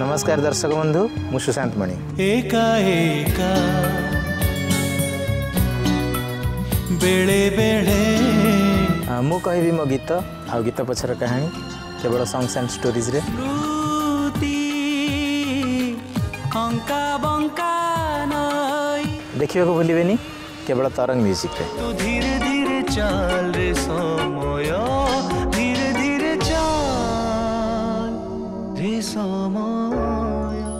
नमस्कार दर्शक बंधु मु सुशांत मणि। एका एका बेळे आ, मु कहबी मो गीत आ गीत पछर कहानी केवल सॉन्ग्स एंड स्टोरीज रे। स्मृति अङ्का बङ्का नै। देखिବାକୁ भूलिबेनी केवल Disamaya